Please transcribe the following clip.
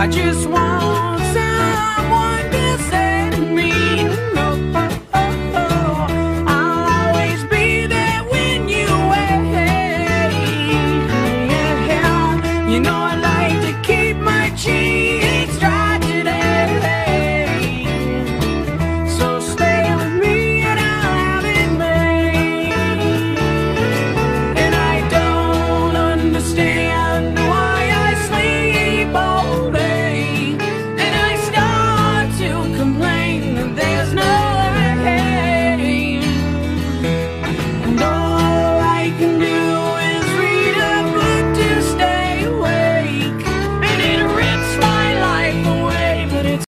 I just want